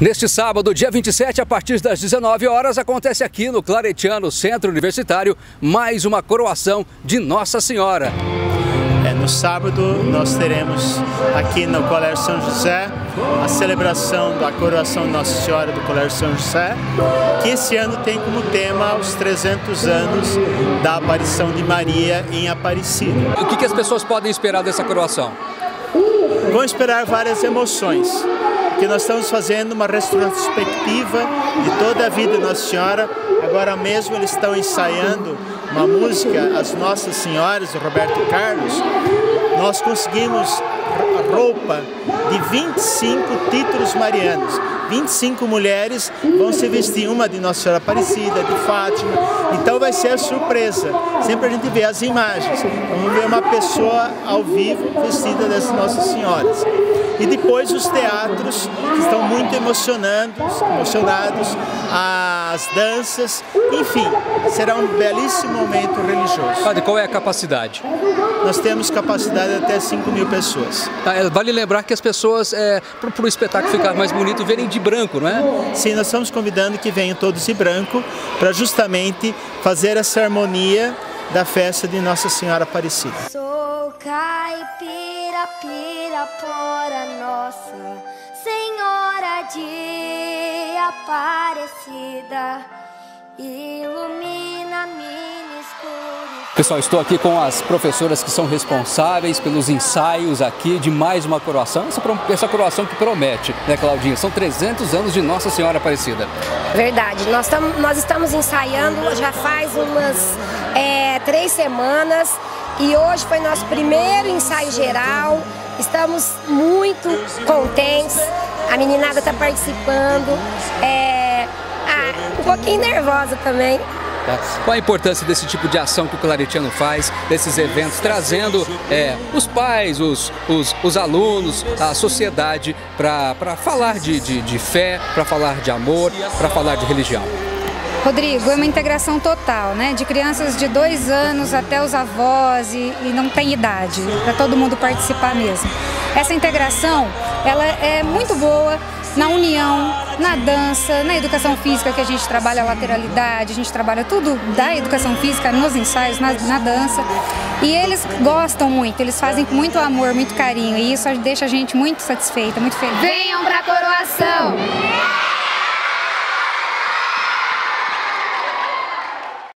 Neste sábado, dia 27, a partir das 19 horas, acontece aqui no Claretiano Centro Universitário mais uma coroação de Nossa Senhora. É, no sábado nós teremos aqui no Colégio São José a celebração da coroação de Nossa Senhora do Colégio São José, que esse ano tem como tema os 300 anos da aparição de Maria em Aparecida. O que, que as pessoas podem esperar dessa coroação? Vão esperar várias emoções que nós estamos fazendo uma retrospectiva de toda a vida de Nossa Senhora. Agora mesmo eles estão ensaiando uma música, As Nossas Senhoras, do Roberto Carlos. Nós conseguimos roupa de 25 títulos marianos. 25 mulheres vão se vestir, uma de Nossa Senhora Aparecida, de Fátima. Então vai ser a surpresa. Sempre a gente vê as imagens. Vamos ver uma pessoa ao vivo vestida dessas Nossas Senhoras. E depois os teatros que estão muito emocionados, emocionados, as danças, enfim, será um belíssimo momento religioso. Padre, qual é a capacidade? Nós temos capacidade de até 5 mil pessoas. Ah, vale lembrar que as pessoas, é, para o espetáculo ficar mais bonito, verem de branco, não é? Sim, nós estamos convidando que venham todos de branco para justamente fazer essa harmonia da festa de Nossa Senhora Aparecida. Caipira, pirapora nossa, Senhora de Aparecida, ilumina minha escuridão. Pessoal, estou aqui com as professoras que são responsáveis pelos ensaios aqui de mais uma coroação. Essa, essa coroação que promete, né, Claudinha? São 300 anos de Nossa Senhora Aparecida. Verdade. Nós, tam, nós estamos ensaiando já faz umas é, três semanas e hoje foi nosso primeiro ensaio geral. Estamos muito contentes. A meninada está participando. É, ah, um pouquinho nervosa também. Tá? Qual a importância desse tipo de ação que o Claretiano faz, desses eventos, trazendo é, os pais, os, os, os, alunos, a sociedade para falar de, de, de fé, para falar de amor, para falar de religião? Rodrigo, é uma integração total, né? De crianças de dois anos até os avós e, e não tem idade, para todo mundo participar mesmo. Essa integração, ela é muito boa na união, na dança, na educação física que a gente trabalha a lateralidade, a gente trabalha tudo da educação física nos ensaios, na, na dança. E eles gostam muito, eles fazem com muito amor, muito carinho e isso deixa a gente muito satisfeita, muito feliz. Venham para a coroação!